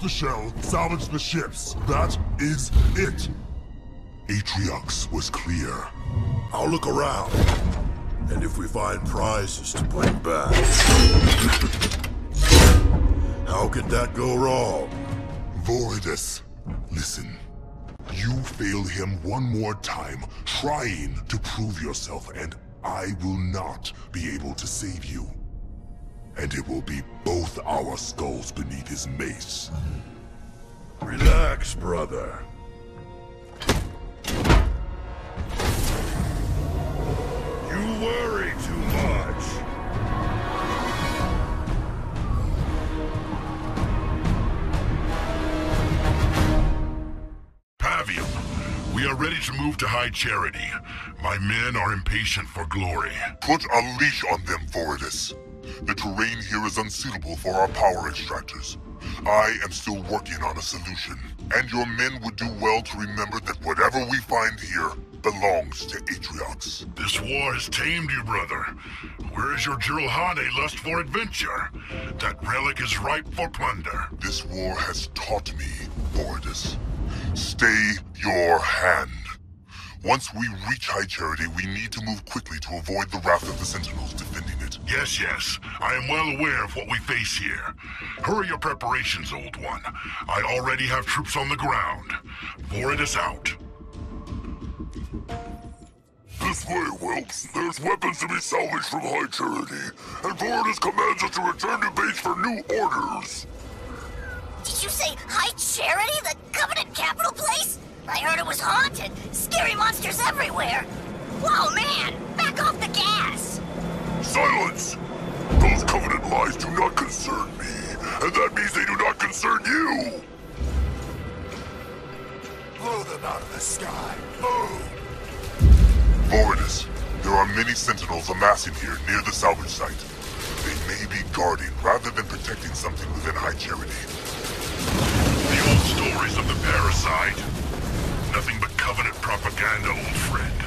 The shell, salvage the ships. That is it. Atriox was clear. I'll look around. And if we find prizes to bring back... How could that go wrong? Voridus, listen. You fail him one more time, trying to prove yourself, and I will not be able to save you. And it will be both our skulls beneath his mace. Relax, brother. You worry too much. Pavium, we are ready to move to High Charity. My men are impatient for glory. Put a leash on them, Voridus. The terrain here is unsuitable for our power extractors. I am still working on a solution, and your men would do well to remember that whatever we find here belongs to Atriox. This war has tamed you, brother. Where is your Jiralhanae lust for adventure? That relic is ripe for plunder. This war has taught me, Voridus. Stay your hand. Once we reach High Charity, we need to move quickly to avoid the wrath of the Sentinels defending. Yes, yes. I am well aware of what we face here. Hurry your preparations, old one. I already have troops on the ground. Voridus out. This way, Whelps. There's weapons to be salvaged from High Charity, and Voridus commands us to return to base for new orders. Did you say High Charity, the Covenant capital place? I heard it was haunted. Scary monsters everywhere. Whoa, man! Back off the gas! Silence! Those Covenant lies do not concern me, and that means they do not concern you! Blow them out of the sky. Oh! Move! Voridus, there are many Sentinels amassing here near the salvage site. They may be guarding rather than protecting something within High Charity. The old stories of the parasite. Nothing but Covenant propaganda, old friend.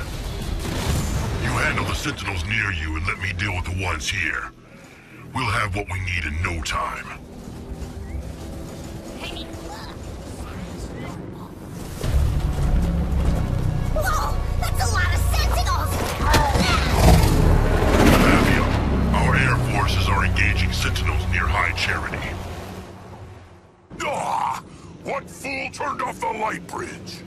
You handle the Sentinels near you and let me deal with the ones here. We'll have what we need in no time. Whoa! That's a lot of sentinels! Pavium, our air forces are engaging Sentinels near High Charity. Ah! What fool turned off the light bridge?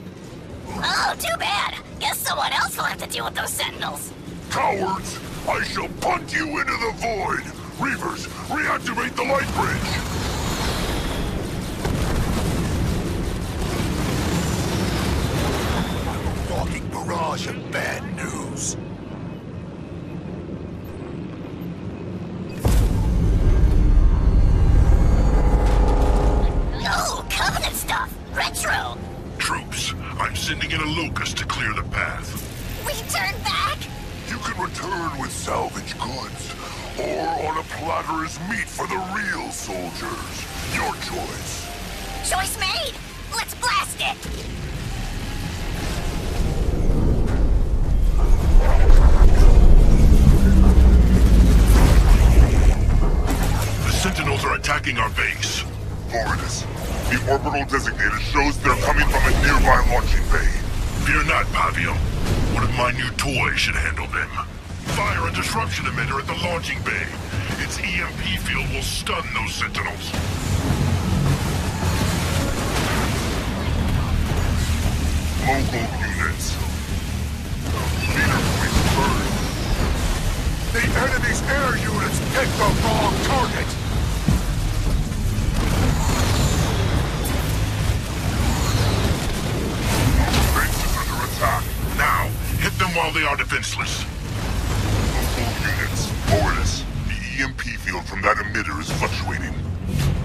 Oh, too bad. Guess someone else will have to deal with those sentinels. Cowards! I shall punt you into the void! Reavers, reactivate the light bridge! Barrage of bad Voridus, the orbital designator shows they're coming from a nearby launching bay. Fear not, Pavium. One of my new toys should handle them. Fire a disruption emitter at the launching bay. Its EMP field will stun those Sentinels. Local units. Leader point burned. The enemy's air units picked the wrong target! Them while they are defenseless. Local units. Voridus, the EMP field from that emitter is fluctuating.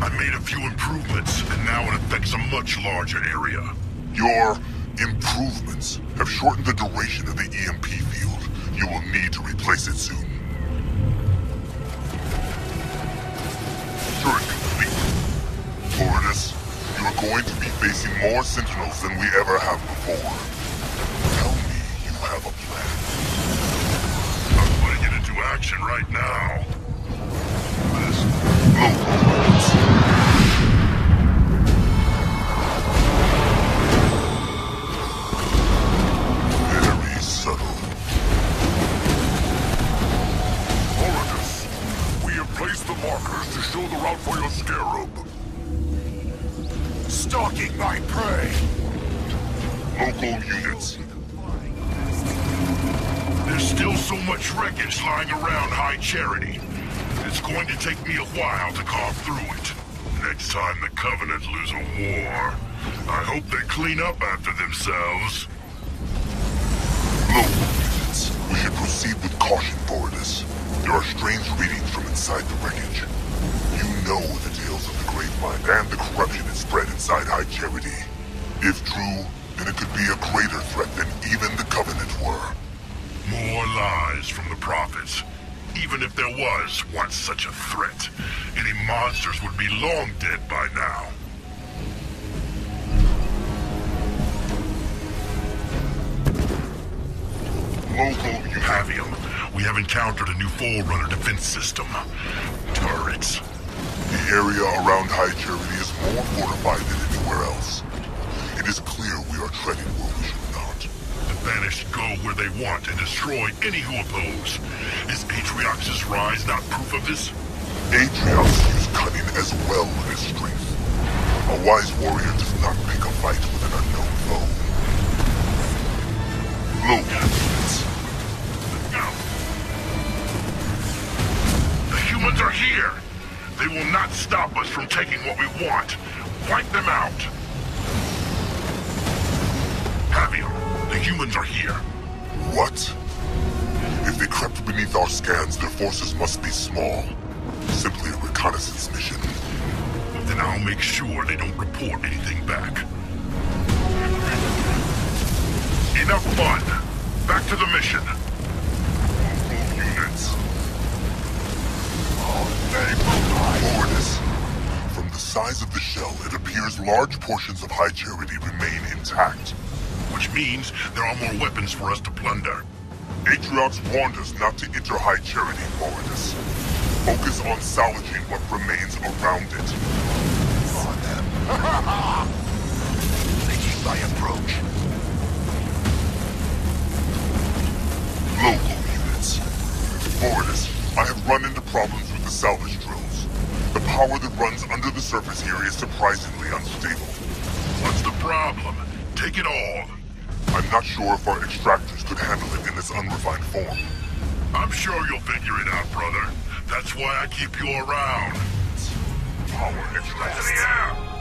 I made a few improvements, and now it affects a much larger area. Your improvements have shortened the duration of the EMP field. You will need to replace it soon. Turret complete. Voridus, you are going to be facing more Sentinels than we ever have before. action right now. This have placed the markers to show the route for your scarab. Stalking my prey! Local units, there's still so much wreckage lying around High Charity. It's going to take me a while to carve through it. Next time the Covenant lose a war, I hope they clean up after themselves. Units. We should proceed with caution, Voridus. There are strange readings from inside the wreckage. You know the tales of the Gravemind and the corruption it spread inside High Charity. If true, then it could be a greater threat than even the Covenant were. More lies from the prophets. Even if there was once such a threat, any monsters would be long dead by now. Local units. Pavium, we have encountered a new Forerunner defense system. Turrets. The area around High Charity is more fortified than anywhere else. It is clear we are treading where we should Banished go where they want and destroy any who oppose. Is Atriox's rise not proof of this? Atriox used cunning as well as strength. A wise warrior does not pick a fight with an unknown foe. Units. No. The humans are here. They will not stop us from taking what we want. Wipe them out. Pavium, the humans are here. What? If they crept beneath our scans, their forces must be small. Simply a reconnaissance mission. Then I'll make sure they don't report anything back. Enough fun. Back to the mission. Local units. Voridus. From the size of the shell, it appears large portions of High Charity remain intact. Which means there are more weapons for us to plunder. Atriox warned us not to enter High Charity, Voridus. Focus on salvaging what remains around it. On them. Making my approach. Local units. Voridus, I have run into problems with the salvage drills. The power that runs under the surface here is surprisingly unstable. What's the problem? Take it all. I'm not sure if our extractors could handle it in this unrefined form. I'm sure you'll figure it out, brother. That's why I keep you around. Power To the air!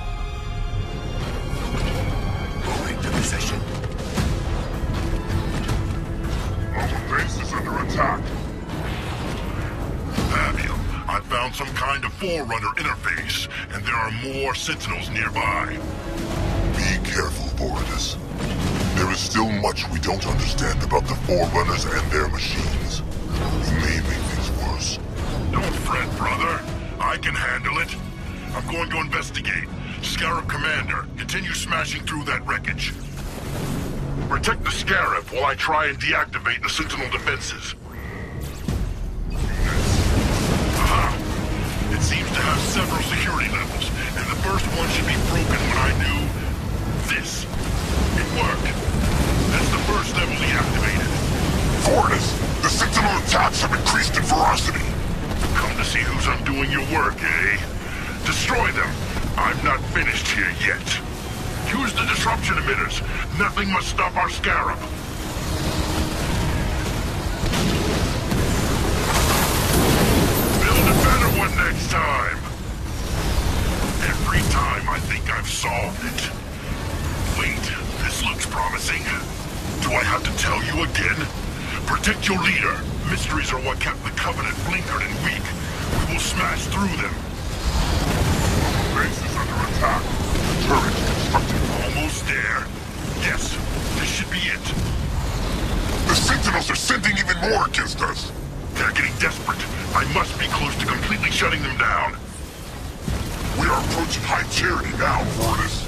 Moving to position. Our base is under attack. Pavium, I found some kind of Forerunner interface, and there are more Sentinels nearby. Be careful, Voridus. There is still much we don't understand about the Forerunners and their machines. We may make things worse. Don't fret, brother. I can handle it. I'm going to investigate. Scarab Commander, continue smashing through that wreckage. Protect the Scarab while I try and deactivate the Sentinel defenses. Aha! It seems to have several security levels, and the first one should be broken when I do... Voridus, the Sentinel attacks have increased in ferocity. Come to see who's undoing your work, eh? Destroy them. I'm not finished here yet. Use the disruption emitters. Nothing must stop our scarab. Build a better one next time. Every time I think I've solved it. Wait, this looks promising. Do I have to tell you again? Protect your leader. Mysteries are what kept the Covenant blinkered and weak. We will smash through them. Base is under attack. Turret constructed. Almost there. Yes, this should be it. The Sentinels are sending even more against us. They're getting desperate. I must be close to completely shutting them down. We are approaching High Charity now, Voridus.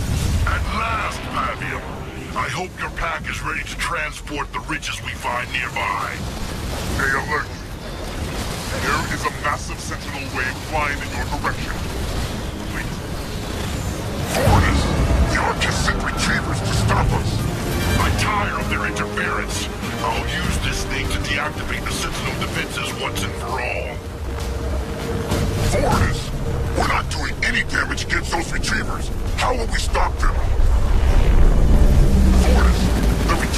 At last, Pavium. I hope your pack is ready to transport the riches we find nearby. Stay alert. There is a massive sentinel wave flying in your direction. Wait. Foreigners, the Arcus sent retrievers to stop us. I tire of their interference. I'll use this thing to deactivate the sentinel defenses once and for all. Foreigners, we're not doing any damage against those retrievers. How will we stop them?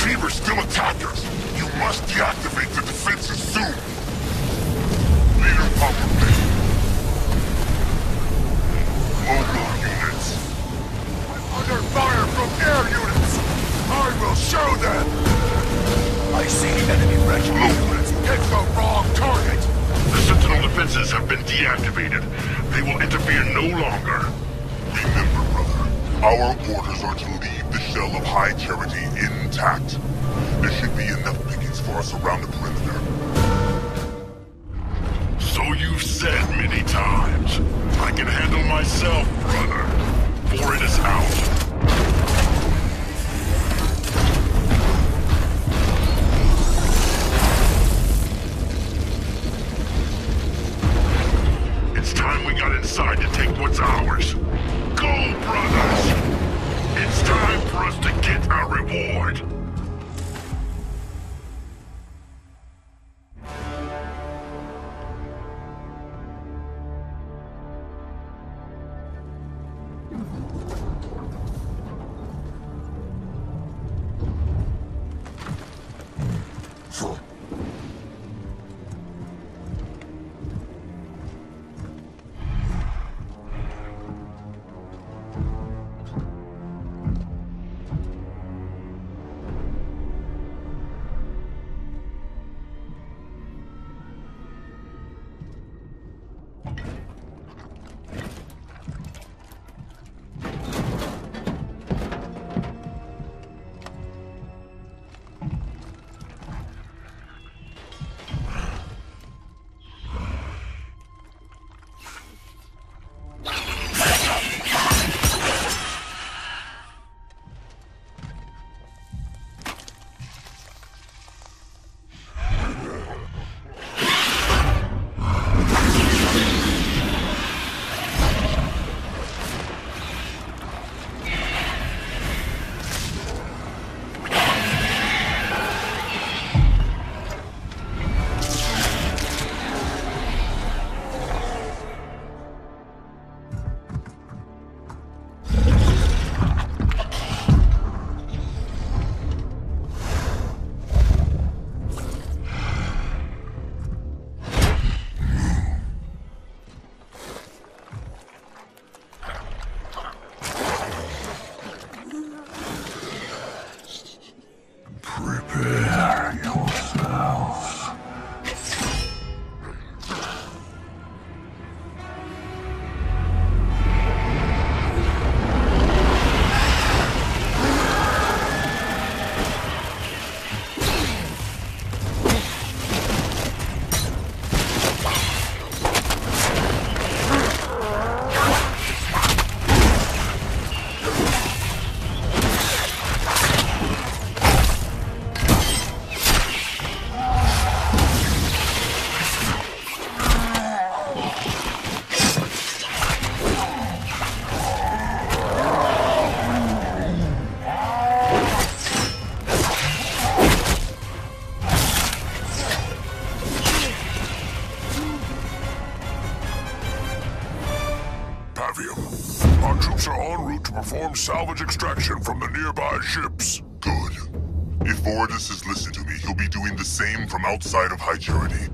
Reaper still attack us. You must deactivate the defenses soon. Leader Pumper Mobile units. I'm under fire from air units. I will show them. I see enemy wrecking units. Hit the wrong target. The Sentinel defenses have been deactivated. They will interfere no longer. Remember, brother, our orders are to leave shell of High Charity intact. There should be enough pickings for us around the perimeter. So you've said many times. I can handle myself, brother. For it is out. It's time we got inside to take what's ours. Salvage extraction from the nearby ships. Good. If Voridus has listened to me, he'll be doing the same from outside of High Charity.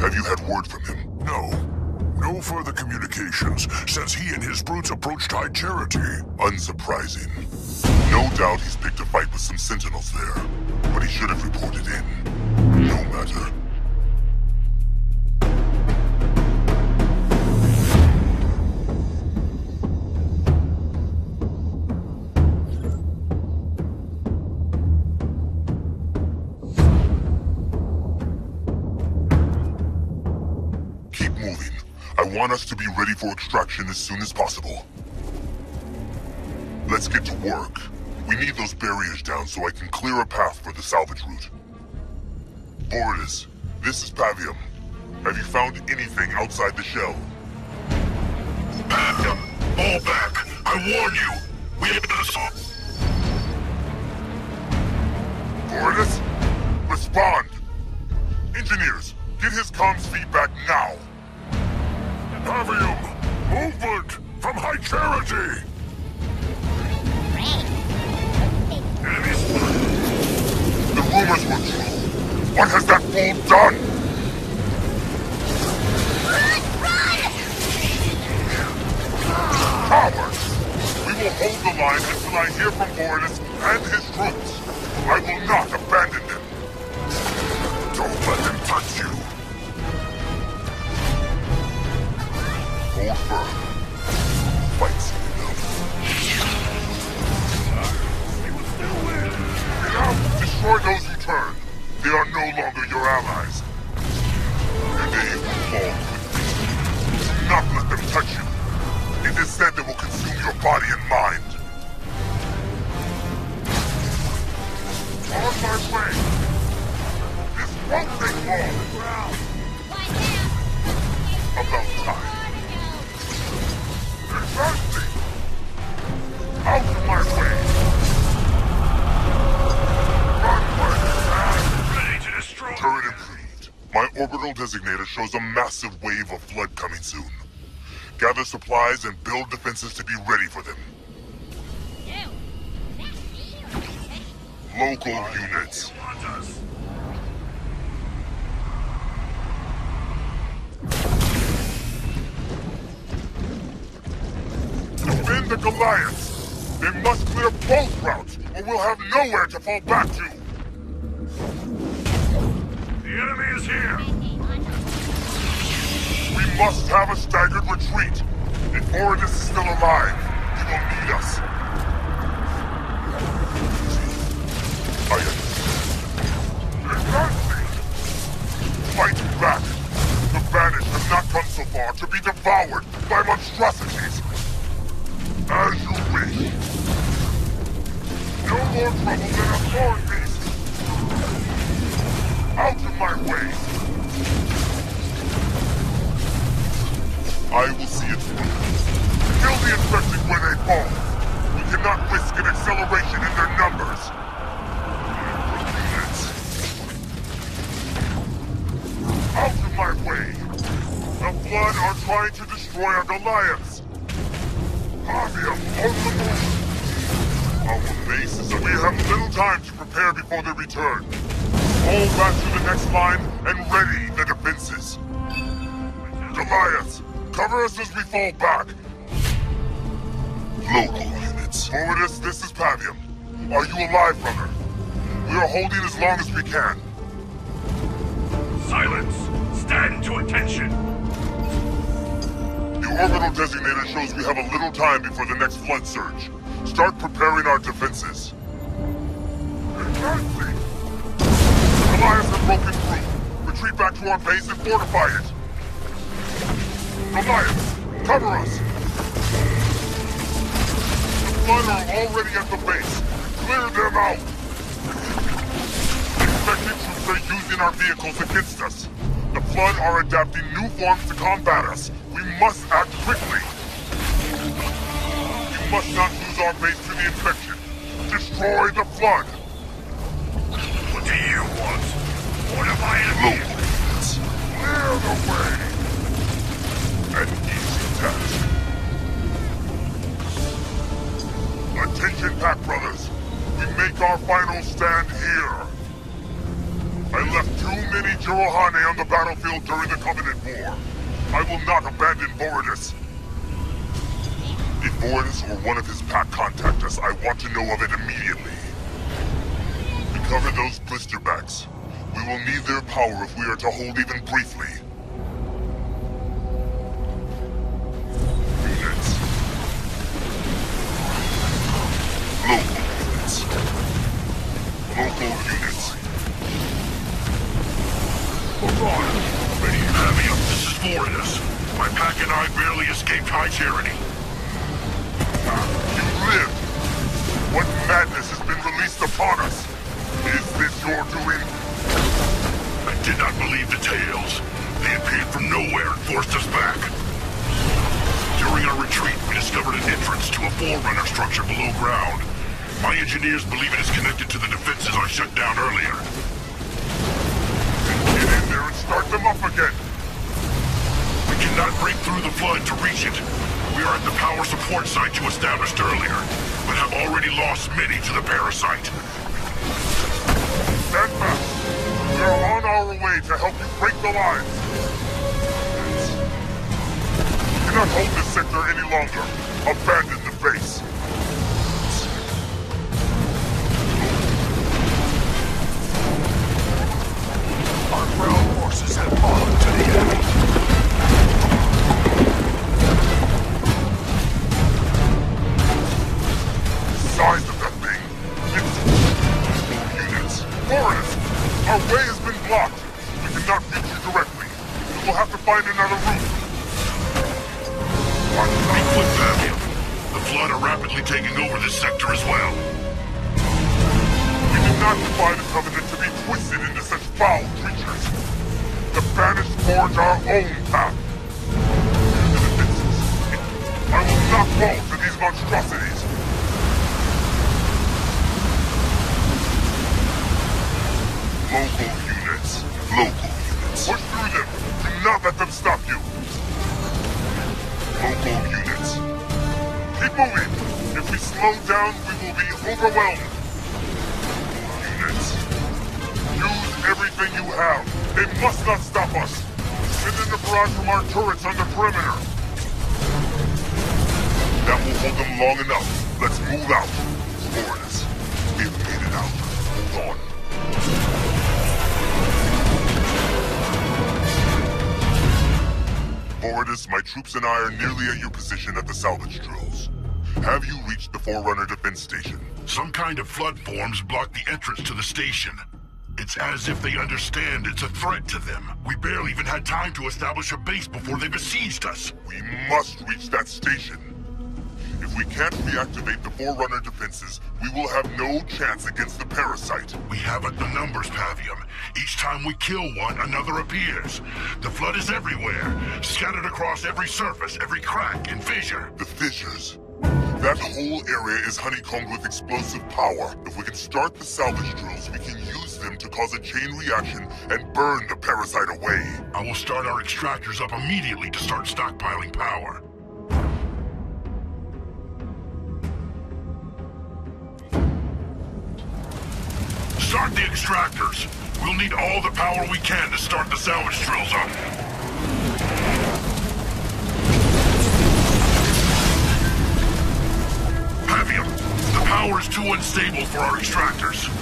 Have you had word from him? No. No further communications since he and his brutes approached High Charity. Unsurprising. No doubt he's picked a fight with some sentinels there, but he should have reported in. No matter. Us to be ready for extraction as soon as possible. Let's get to work. We need those barriers down so I can clear a path for the salvage route. Voridus, this is Pavium. Have you found anything outside the shell? Pavium, fall back. I warn you. We have been assault. Voridus, respond! Engineers, get his comms feedback now! Charity. The rumors were true. What has that fool done? Cowards! We will hold the line until I hear from Voridus and his troops. I will not abandon them. Don't let them touch you. Hold firm. Destroy those you turn. They are no longer your allies. And they will fall quickly. Do not let them touch you. It is said they will consume your body and mind. On my way! This won't take long! Orbital designator shows a massive wave of flood coming soon. Gather supplies and build defenses to be ready for them. Local units. Defend the Goliaths! They must clear both routes, or we'll have nowhere to fall back to! The enemy is here. We must have a staggered retreat! If Voridus is still alive, he will need us. I understand. Exactly! Fight back! The Banished have not come so far to be devoured by monstrosities! As you wish. No more trouble than a thorn my way! I will see it through. Kill the infected where they fall. We cannot risk an acceleration in their numbers. Out of my way! The Flood are trying to destroy our Goliaths! Pavium, on the move! Our base is... We have little time to prepare before they return. Fall back to the next line and ready the defenses. Goliaths, cover us as we fall back. Local units. Voridus, this is Pavium. Are you alive, brother? We are holding as long as we can. Silence. Stand to attention. The orbital designator shows we have a little time before the next flood surge. Start preparing our defenses. Exactly. Goliaths have broken through. Retreat back to our base and fortify it. Goliaths, cover us. The Flood are already at the base. Clear them out. Infected troops are using our vehicles against us. The Flood are adapting new forms to combat us. We must act quickly. We must not lose our base to the infection. Destroy the Flood. What want? One of my enemies. Clear the way. An easy task. Attention, Pack Brothers. We make our final stand here. I left too many Jiralhanae on the battlefield during the Covenant War. I will not abandon Voridus. If Voridus or one of his pack contact us, I want to know of it immediately. Recover those blisterbacks. We will need their power if we are to hold even briefly. The way has been blocked. We cannot reach you directly. We will have to find another route. The Flood are rapidly taking over this sector as well. We do not defy the Covenant to be twisted into such foul creatures. The Banished forge our own path. I will not fall to these monstrosities. Local units. Local units. Push through them. Do not let them stop you. Local units. Keep moving. If we slow down, we will be overwhelmed. Units. Use everything you have. They must not stop us. Send in a barrage from our turrets on the perimeter. That will hold them long enough. Let's move out. Voridus. We've made it out. Hold on. My troops and I are nearly at your position at the salvage drills. Have you reached the Forerunner defense station? Some kind of flood forms block the entrance to the station. It's as if they understand it's a threat to them. We barely even had time to establish a base before they besieged us. We must reach that station. If we can't reactivate the Forerunner defenses, we will have no chance against the parasite. We haven't the numbers, Pavium. Each time we kill one, another appears. The flood is everywhere, scattered across every surface, every crack and fissure. The fissures. That whole area is honeycombed with explosive power. If we can start the salvage drills, we can use them to cause a chain reaction and burn the parasite away. I will start our extractors up immediately to start stockpiling power. Start the extractors. We'll need all the power we can to start the salvage drills up. Pavium, the power is too unstable for our extractors.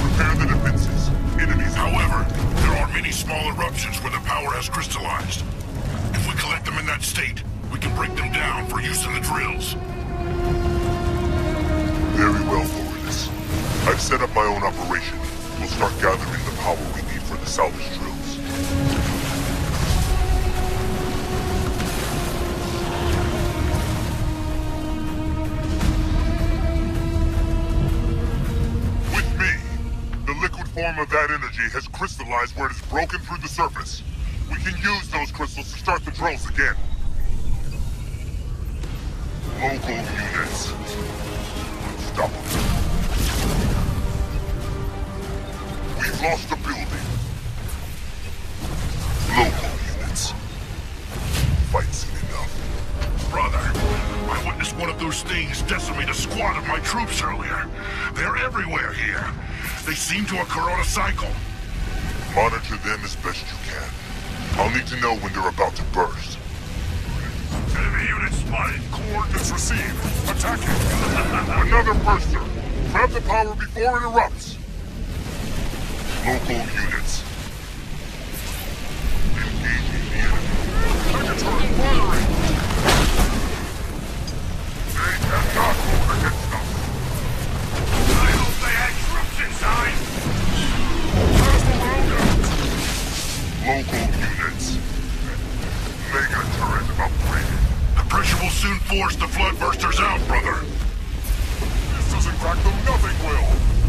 Prepare the defenses. Enemies. However, there are many small eruptions where the power has crystallized. If we collect them in that state, we can break them down for use in the drills. Very well. I've set up my own operation. We'll start gathering the power we need for the salvage drills. With me, the liquid form of that energy has crystallized where it has broken through the surface. We can use those crystals to start the drills again. Local units. Stop. We've lost a building. Local units. Fight seen enough. Brother, I witnessed one of those things decimate a squad of my troops earlier. They're everywhere here. They seem to occur on a cycle. Monitor them as best you can. I'll need to know when they're about to burst. Enemy unit spotted. Coordinates received. Attacking. Another burster. Grab the power before it erupts. Local units. Firing. They. I hope they had troops inside. Local units. Upgraded. The pressure will soon force the floodbursters out, brother. This doesn't crack them, nothing will.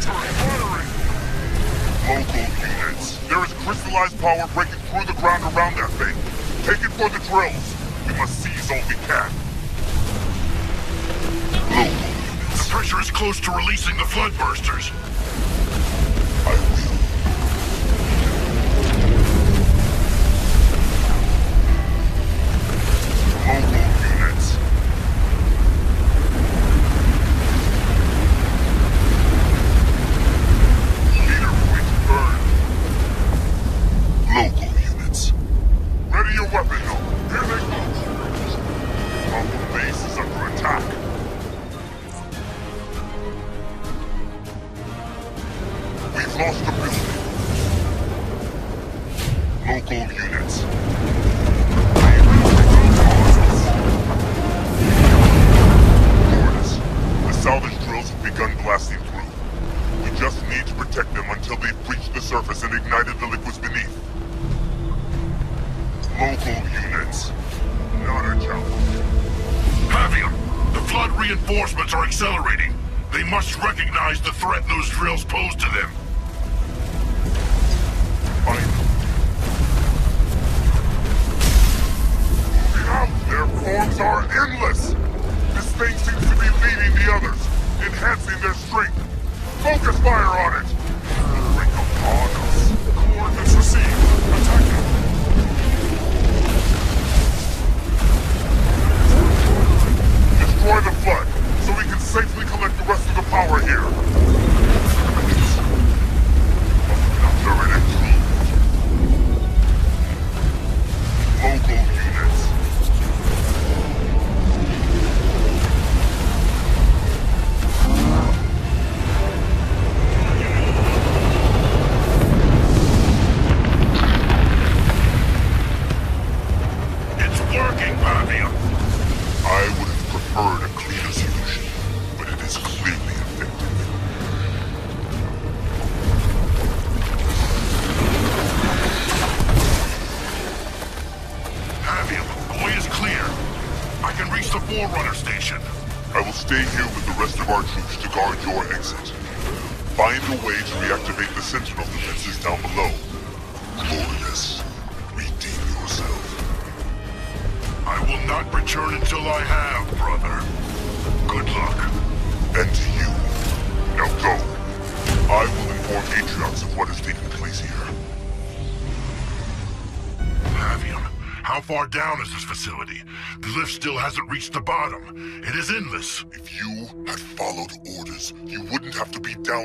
Firing. Local units. There is crystallized power breaking through the ground around that thing. Take it for the drills. We must seize all we can. Local The pressure is close to releasing the floodbursters.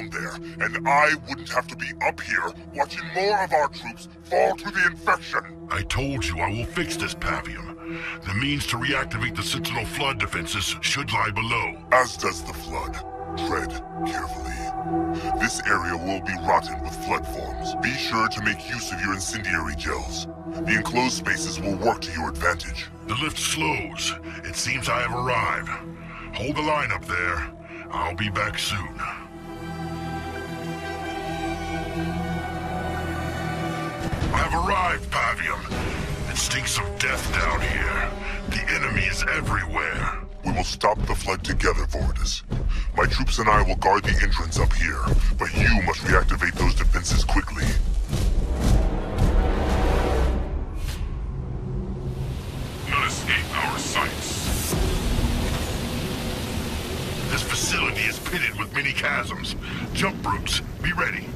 Down there, and I wouldn't have to be up here watching more of our troops fall to the infection. I told you I will fix this, Pavium. The means to reactivate the Sentinel flood defenses should lie below. As does the flood. Tread carefully. This area will be rotten with flood forms. Be sure to make use of your incendiary gels. The enclosed spaces will work to your advantage. The lift slows. It seems I have arrived. Hold the line up there. I'll be back soon. Arrived, Pavium. It stinks of death down here. The enemy is everywhere. We will stop the flood together, Voridus. My troops and I will guard the entrance up here, but you must reactivate those defenses quickly. None escape our sights. This facility is pitted with many chasms. Jump routes, be ready.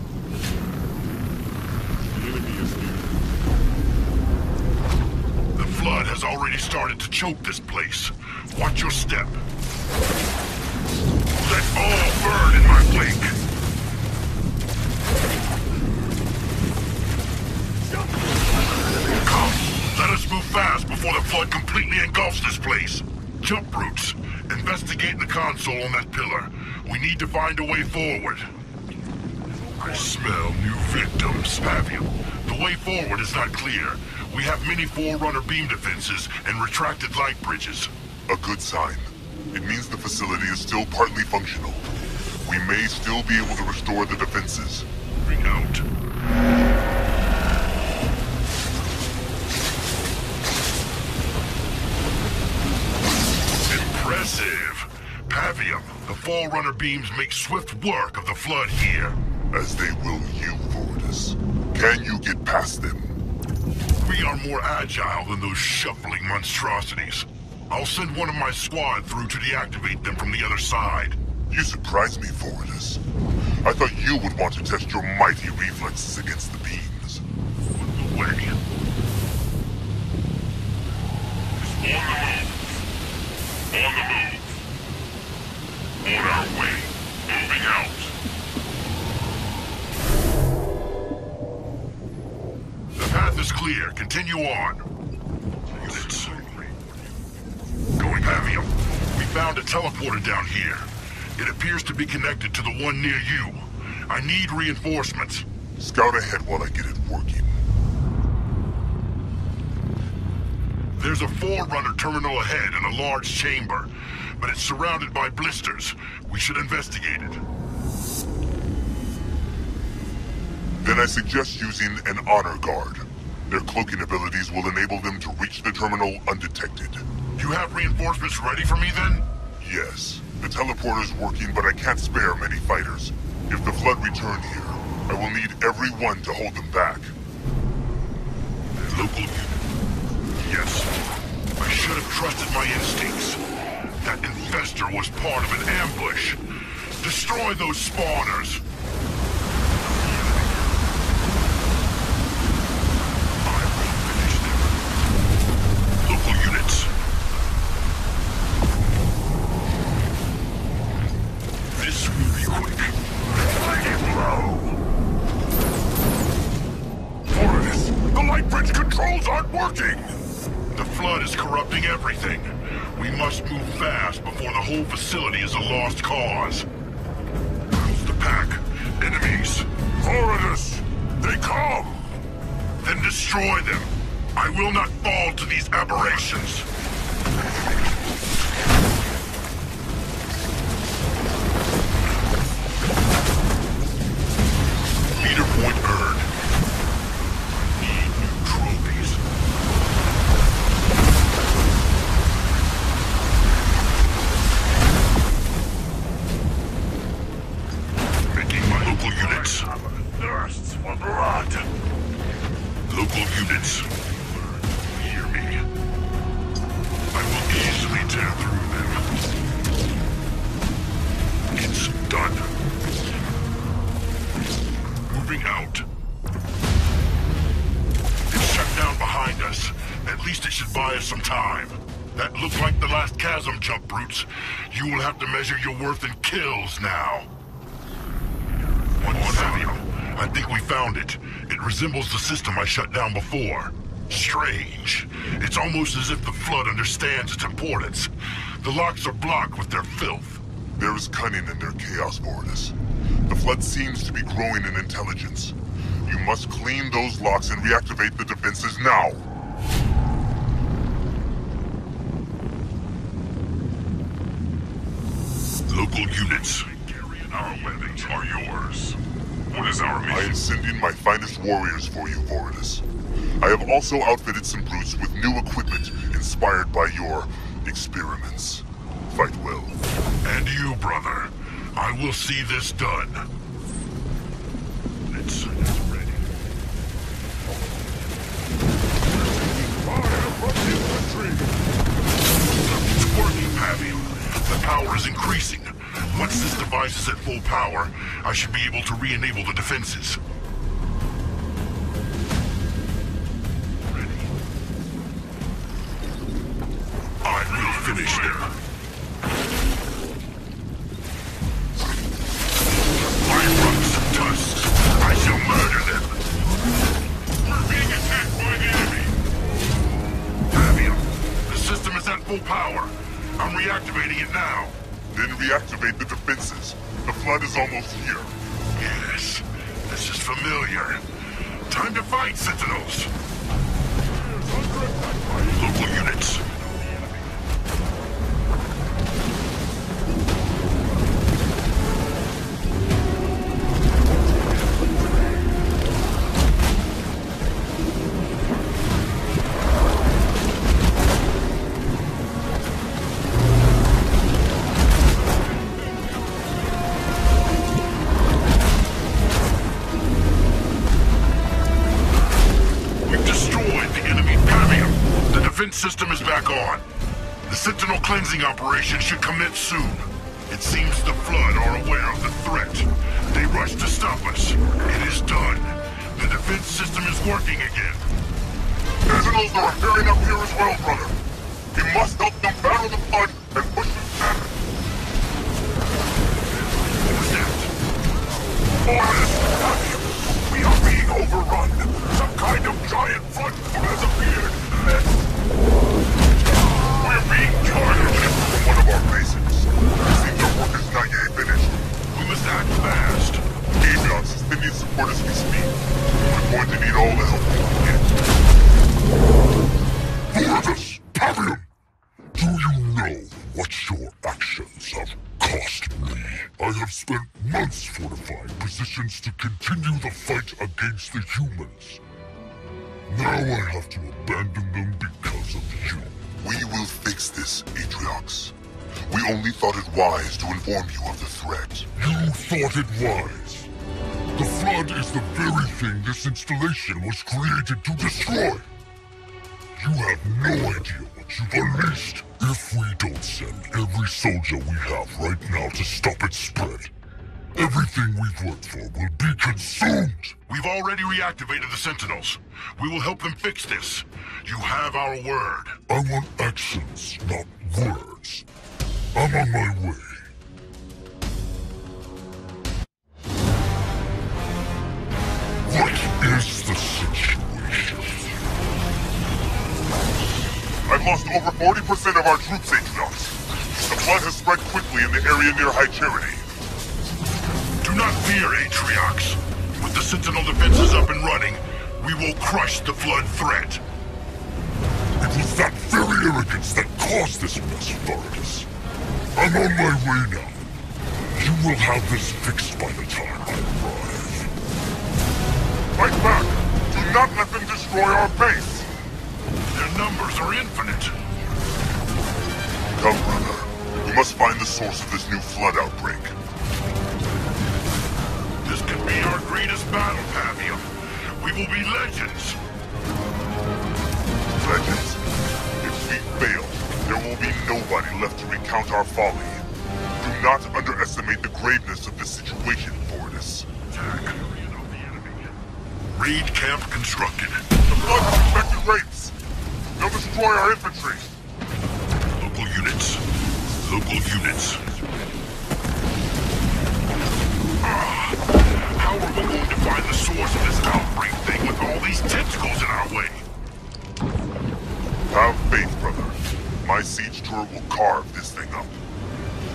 The flood has already started to choke this place. Watch your step. Let all burn in my wake. Come, let us move fast before the flood completely engulfs this place. Jump routes. Investigate the console on that pillar. We need to find a way forward. I smell new victims, Pavium. The way forward is not clear. We have many Forerunner beam defenses and retracted light bridges. A good sign. It means the facility is still partly functional. We may still be able to restore the defenses. Bring out. Impressive. Pavium, the Forerunner beams make swift work of the flood here. As they will you, Voridus. Can you get past them? We are more agile than those shuffling monstrosities. I'll send one of my squad through to deactivate them from the other side. You surprise me, Voridus. I thought you would want to test your mighty reflexes against the beams. Way. On the move. On the move. On our way. Moving out. Is clear. Continue on. Units. Going Pavium. We found a teleporter down here. It appears to be connected to the one near you. I need reinforcements. Scout ahead while I get it working. There's a Forerunner terminal ahead in a large chamber, but it's surrounded by blisters. We should investigate it. Then then I suggest using an honor guard. Their cloaking abilities will enable them to reach the terminal undetected. You have reinforcements ready for me then? Yes, the teleporter's working, but I can't spare many fighters. If the Flood return here, I will need every one to hold them back. Local unit. Yes. I should have trusted my instincts. That infestor was part of an ambush. Destroy those spawners! Now. One Pavium. I think we found it. It resembles the system I shut down before. Strange. It's almost as if the Flood understands its importance. The locks are blocked with their filth. There is cunning in their chaos, Voridus. The Flood seems to be growing in intelligence. You must clean those locks and reactivate the defenses now! Also outfitted some brutes with new equipment inspired by your experiments. Fight well. And you, brother. I will see this done. It's, ready. It's working, Pavium. The power is increasing. Once this device is at full power, I should be able to re-enable the defenses. Will operation should commence soon. It seems the Flood are aware of the threat. They rush to stop us. It is done. The defense system is working again. Sentinels are appearing up here as well, brother. We must help them battle the Flood and push them back. What was that? Pavium, we are being overrun! Some kind of giant flood has appeared! We're being targeted! Our bases. Seems our work is not yet finished. We must act fast. Avion is sending support as we speak. We're going to need all the help we can get. Voridus, Pavium, do you know what your actions have cost me? I have spent months fortifying positions to continue the fight against the humans. Now I have to abandon them because of you. We will fix this, Atriox. We only thought it wise to inform you of the threat. You thought it wise. The Flood is the very thing this installation was created to destroy. You have no idea what you've unleashed. If we don't send every soldier we have right now to stop its spread, everything we've worked for will be consumed. We've already reactivated the Sentinels. We will help them fix this. You have our word. I want actions, not words. I'm on my way. What is the situation? I've lost over 40% of our troops, Atriox. The flood has spread quickly in the area near High Charity. Do not fear, Atriox. With the Sentinel defenses up and running, we will crush the Flood threat. It was that very arrogance that caused this mess, Vargas. I'm on my way now. You will have this fixed by the time I arrive. Fight back! Do not let them destroy our base! Their numbers are infinite. Come, brother. We must find the source of this new flood outbreak. This could be our greatest battle, Pavium. We will be legends. Legends. If we fail, there will be nobody left to recount our folly. Do not underestimate the graveness of this situation, Fortis. Raid camp constructed. The flood has infected Wraiths. They'll destroy our infantry. Local units. Local units. Ah, how are we going to find the source of this outbreak thing with all these tentacles in our way? Have faith, brother. My siege turret will carve this thing up.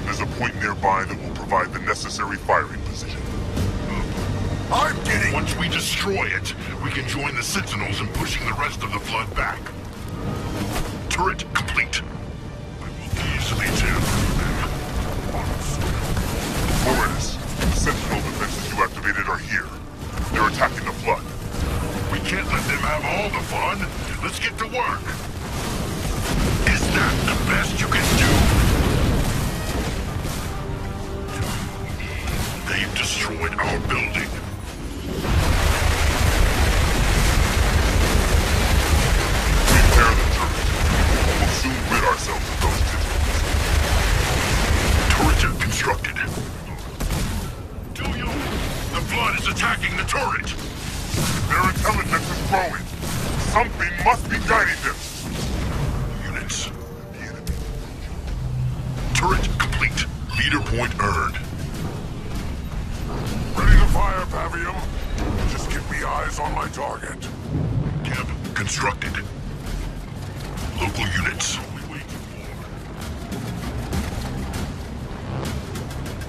There's a point nearby that will provide the necessary firing position. I'm getting... Once we destroy it, we can join the Sentinels in pushing the rest of the Flood back. Turret complete. I will easily tamper them. Voridus, the Sentinel defenses you activated are here. They're attacking the flood. We can't let them have all the fun. Let's get to work. You can do? They've destroyed our building.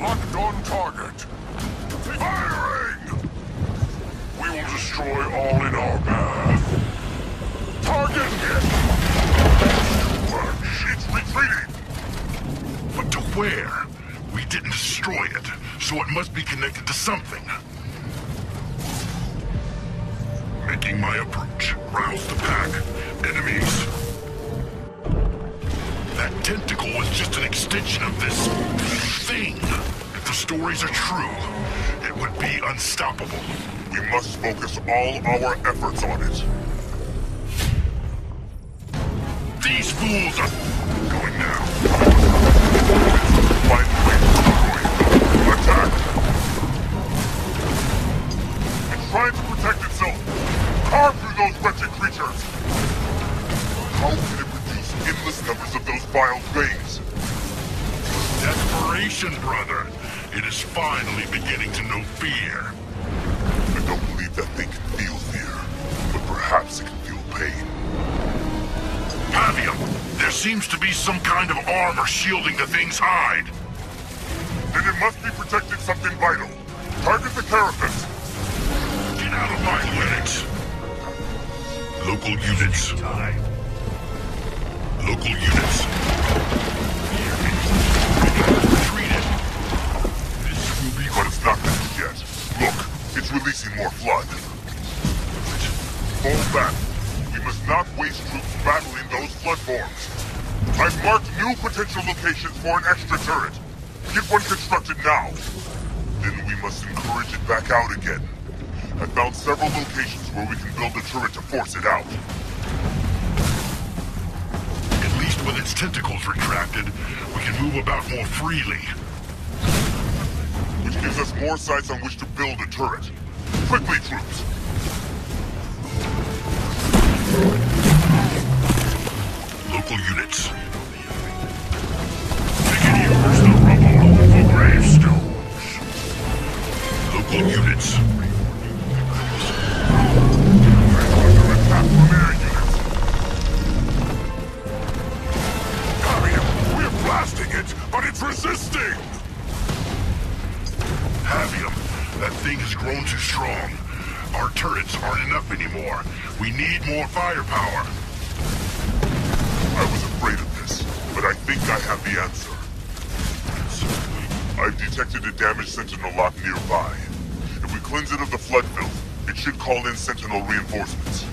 Locked on target. Firing! We will destroy all in our path. Target hit! It's retreating! But to where? We didn't destroy it, so it must be connected to something. Making my approach. Rouse the pack. Enemies. That tentacle was just an extension of this thing. Stories are true, it would be unstoppable. We must focus all our efforts on it. These fools are going now. Find a way to destroy. Attack! Trying to protect itself. Carve through those wretched creatures. How can it produce endless numbers of those vile things? Desperation, brother. It is finally beginning to know fear. I don't believe that thing can feel fear, but perhaps it can feel pain. Pavium, there seems to be some kind of armor shielding the thing's hide. Then it must be protecting something vital. Target the carapace. Get out of my units. Local units. Local not waste troops battling those flood forms. I've marked new potential locations for an extra turret. Get one constructed now. Then we must encourage it back out again. I found several locations where we can build a turret to force it out. At least when its tentacles retracted, we can move about more freely. Which gives us more sites on which to build a turret. Quickly, troops! Local units. They can use the rubble gravestones. Local units. Pavium, we're blasting it, but it's resisting! Pavium, that thing has grown too strong. Our turrets aren't enough anymore. We need more firepower. Sentinel lock nearby. If we cleanse it of the flood filth, it should call in Sentinel reinforcements.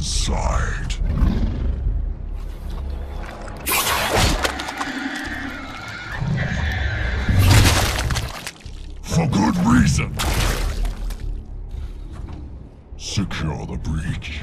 Inside. For good reason. Secure the breach.